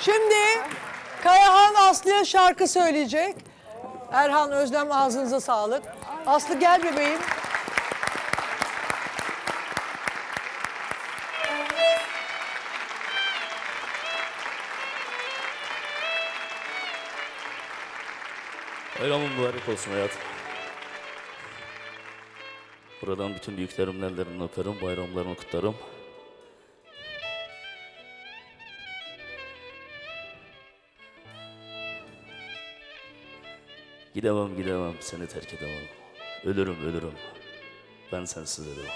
Şimdi Kayahan Aslı'ya şarkı söyleyecek. Erhan Özlem ağzınıza sağlık. Aslı gel bebeğim. Bayramın mübarek olsun hayatım. Buradan bütün büyüklerimin ellerinden öperim, bayramlarını kutlarım. Gidemem gidemem, seni terk edemem. Ölürüm ölürüm, ben sensiz edemem.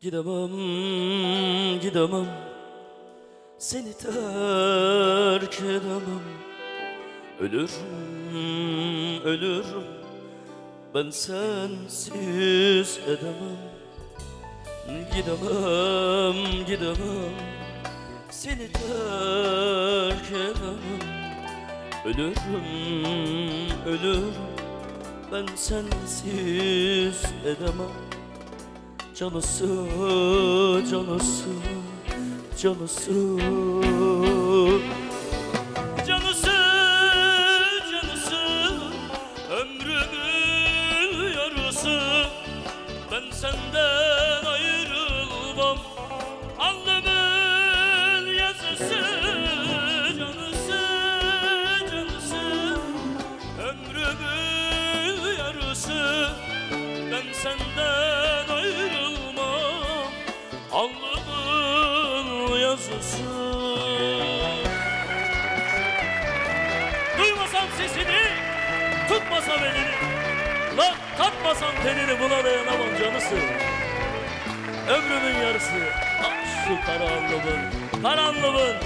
Gidemem, gidemem. Seni terk edemem. Ölürüm, ölürüm. Ben sensiz edemem Gidemem, gidemem Seni terk edemem. Ölürüm, ölürüm. Ben sensiz edemem. Canısı, canısı Canısı, senden ayrılmam Alnımın yazısı. Duymasam sesini Tutmasam elini. Lan tatmasam tenini buna dayanamam canısı. Ömrümün yarısı Ah şu karanlığın Karanlığın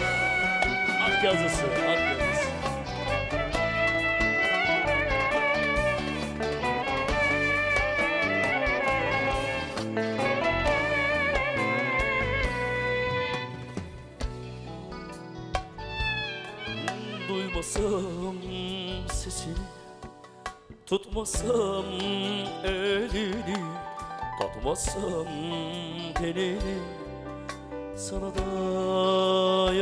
Ak yazısı Ak yazısı Tutmasam elini Tatmasam tenini. Sana dayanamam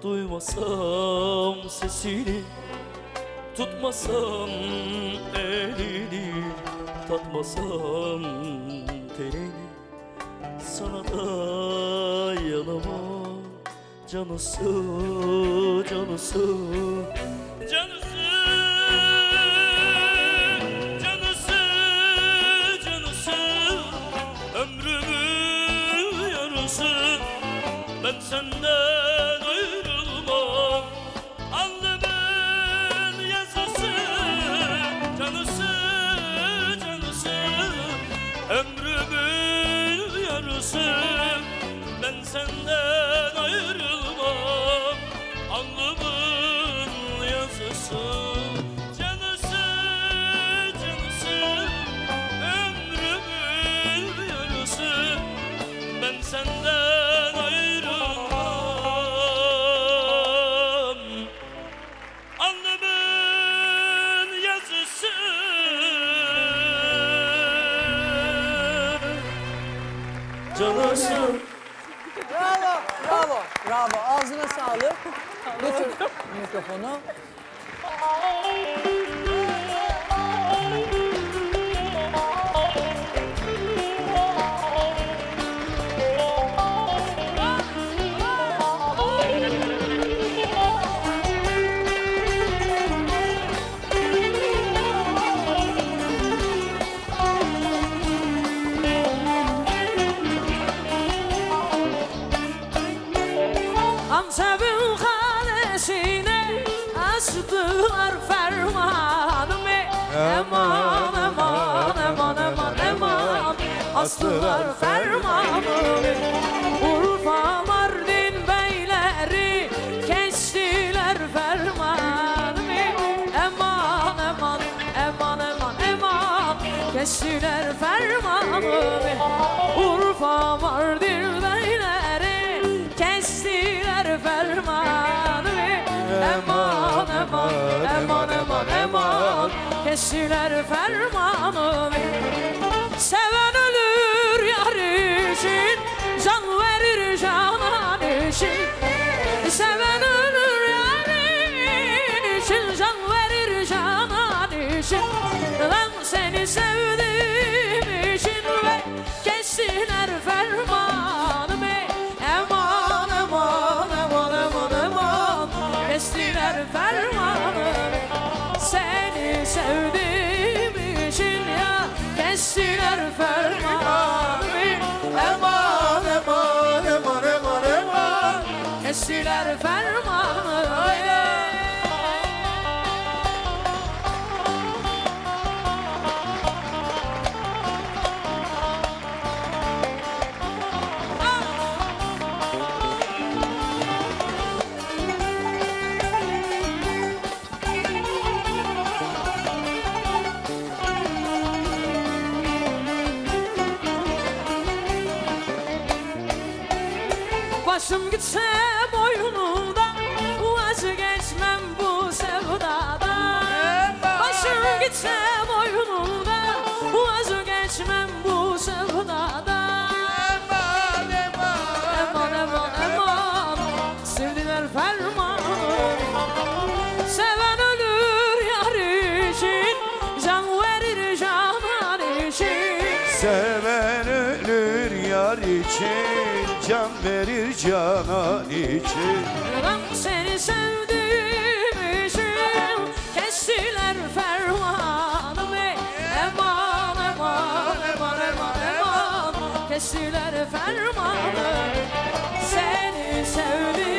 Duymasam sesini Tutmasam elini Tatmasam tenini. Sana dayanamam Canısı, canısı bravo. Ağzına sağlık. Götür mikrofonu. eman astılar fermanımı Urfa Mardin beyleri kestiler fermanımı. Eman eman eman eman eman kestiler fermanımı. Urfa Mardin beyleri kestiler fermanımı. Eman eman eman eman eman kestiler fermanımı. Seven için Can verir canan için Seven gitse boynumda Vazgeçmem bu sevdadan Başım gitse boynumda Vazgeçmem bu sevdadan Eman eman eman Sevdiler fermanı. Seven ölür yar için Can verir canan için. Seven ölür yar için Can verir canan için Ben seni sevdiğim için Kestiler fermanımı. Eman eman eman eman eman. Kestiler fermanımı. Seni sevdiğim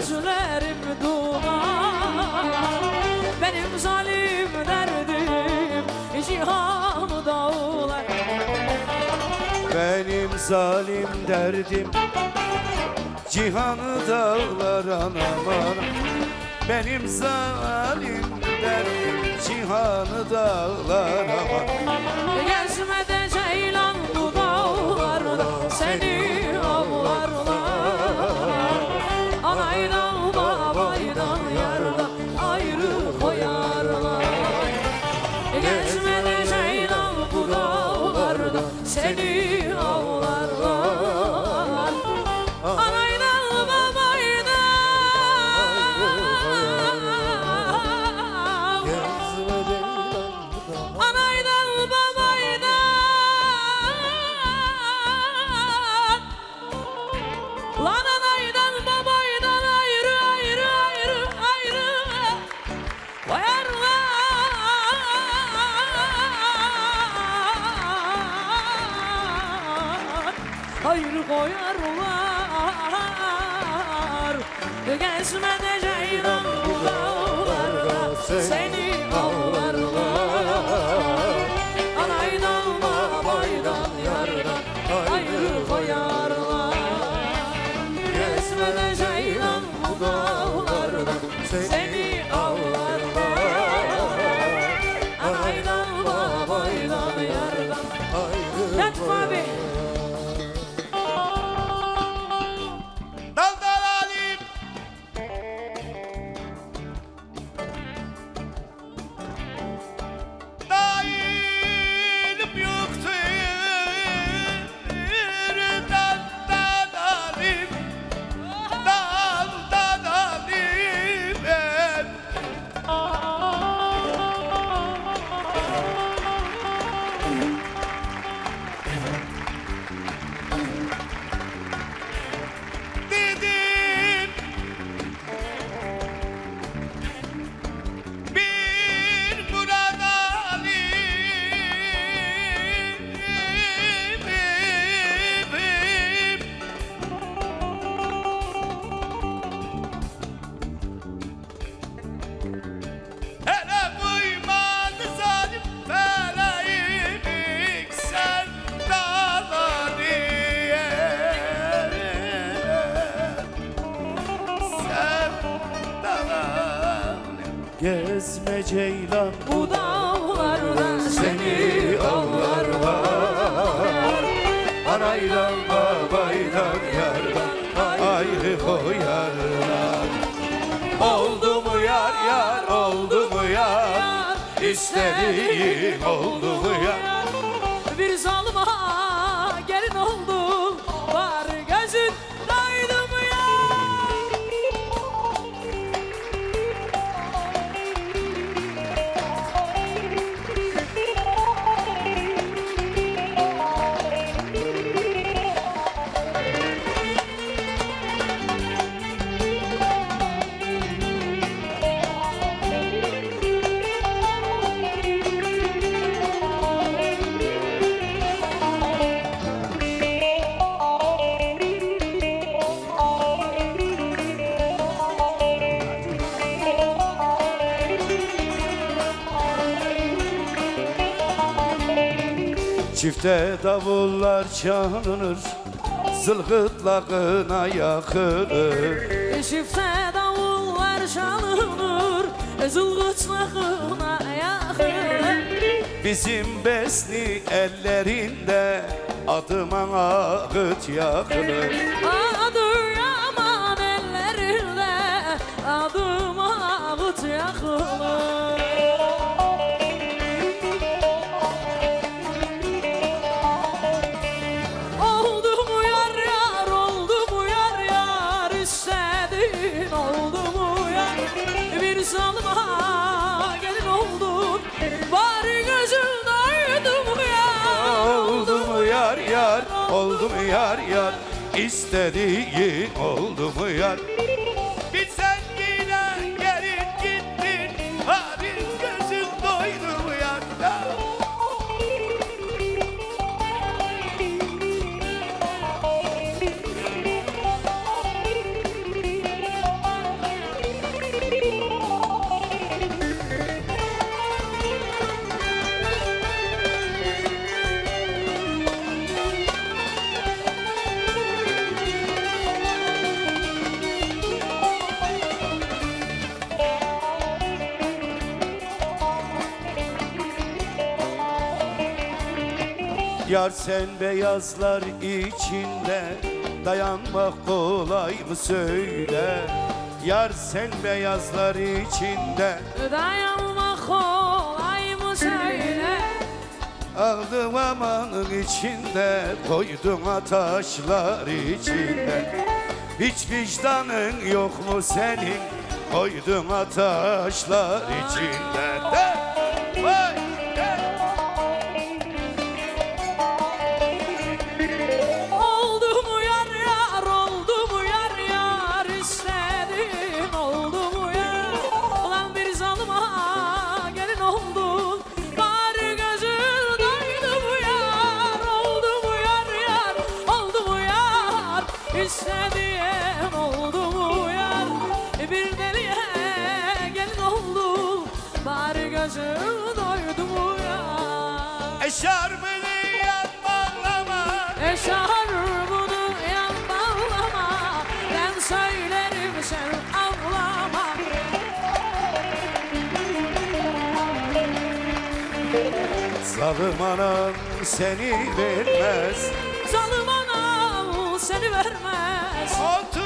gözlerim duman Benim zalim derdim cihanı dağlar Benim zalim derdim Cihanı dağlar anam anam Benim zalim derdim Cihanı dağlar aman Gezmede ceylan bu dağlarda Seni Seni dağlarda Seni Gezme ceylan. Bu dağlarda seni avlarlar Anayla babayla yardan ayrı koyarlar. Oldu mu yar yar oldu mu yar? İstediğin oldu Çifte davullar çalınır Zılgıtlağına yakılır Şifte davullar çalınır Zılgıtlığına yakın Bizim besni ellerinde Adıma ağıt yakılır Adı yar Oldu mu yar yar İstediğin oldu mu yar Yar sen beyazlar içinde Dayanmak kolay mı söyle? Yar sen beyazlar içinde Dayanmak kolay mı söyle? Ağdım amanın içinde Koydum taşlar içinde. Hiç vicdanın yok mu senin? Koydum taşlar içinde. De! Zalim anam seni vermez. Zalim anam seni vermez. Oturup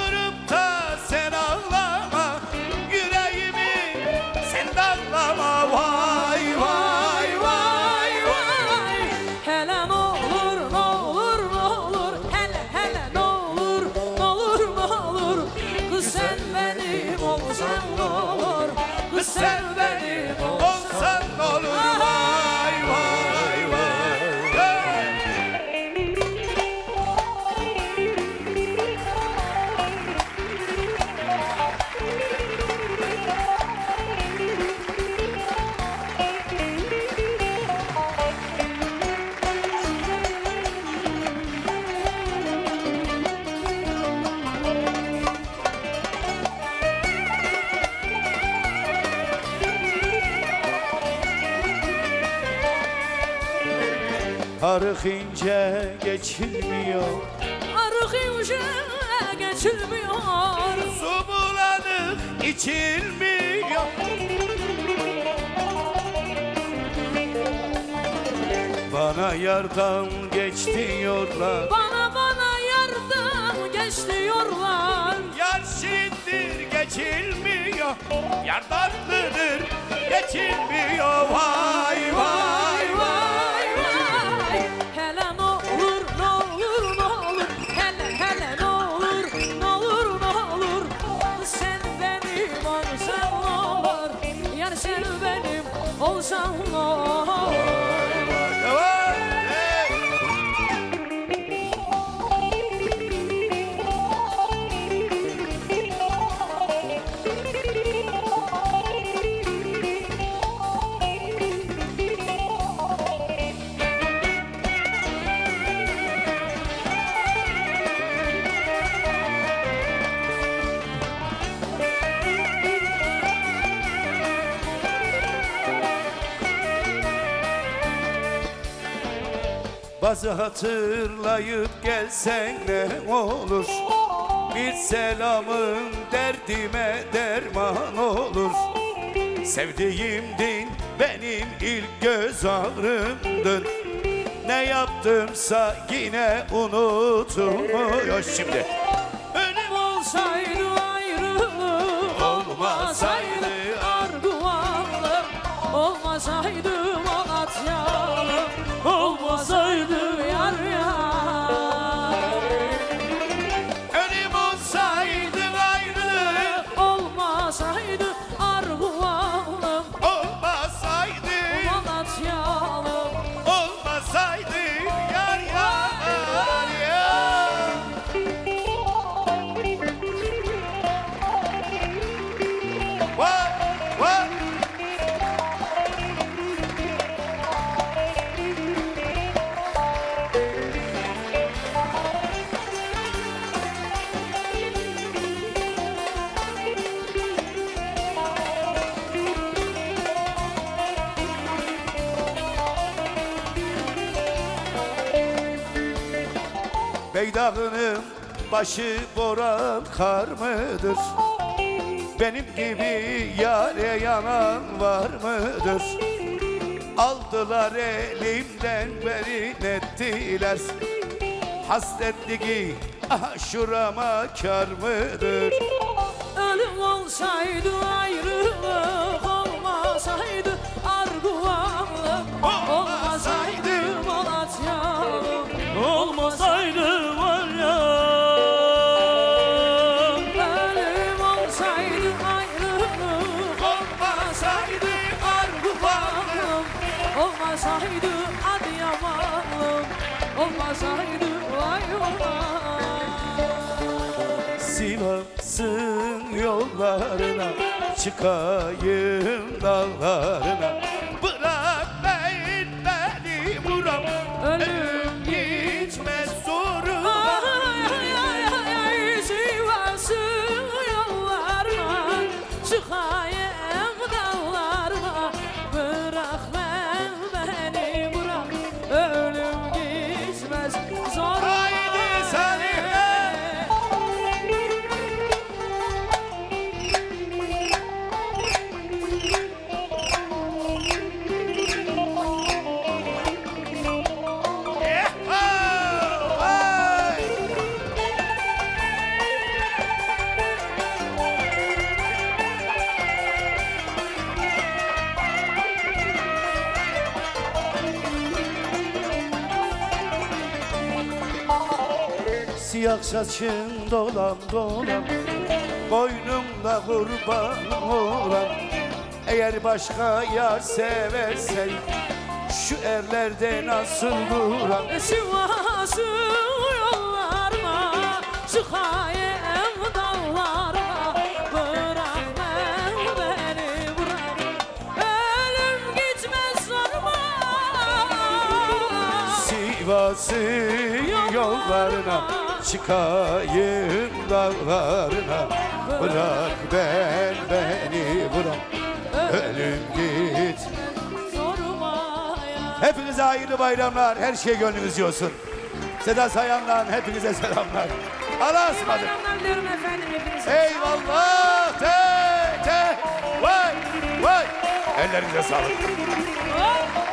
Arık ince geçilmiyor. Arık ince geçilmiyor. Su bulanık içilmiyor. Bana yardan geç diyorlar. Bana bana yardan geç diyorlar. Yar şimdir geçilmiyor. Yardanlıdır geçilmiyor. Vay vay Bazı hatırlayıp gelsen ne olur? Bir selamın derdime derman olur. Sevdiğimdin benim ilk göz ağrımdın Ne yaptımsa yine unutulmuyor. Şimdi Beydağının başı boran kar mıdır? Benim gibi yare yanan var mıdır? Aldılar elimden beri nettiler Hasretliği ah şurama kar mıdır? Ölüm olsaydı ayrılık olmasaydı arguvanlık olmasaydı yollarına çıkayım dağlarına Siyah saçın dolan dolan Boynumda kurban olan. Eğer başka yar seversen Şu erlerde nasıl duran? Sivas'ın yollarına Çıkayım dallarına Bırak ben beni bırak Ölüm gitmez zoruma. Sivas'ın yollarına Çıkayım dağlarına. Bırak ben beni bırak. Ölüm git. Hepinize hayırlı bayramlar. Her şey gönlünüz olsun. Seda Sayan'dan hepinize selamlar. Allah'a ısmarladık. Eyvallah. Te te. Vay vay. Ellerinize sağlık!